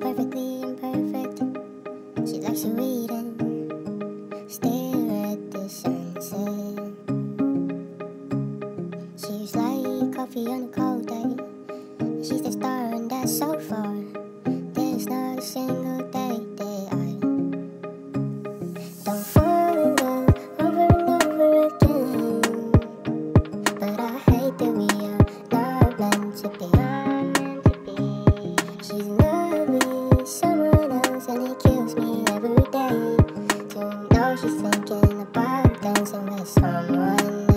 perfectly imperfect. She likes to read and stare at the sunset. She's like coffee on a cold day. She's the star, and that's so far. There's not a single day that I don't fall in love over and over again. But I hate that we are not meant to be. She's thinking about dancing with someone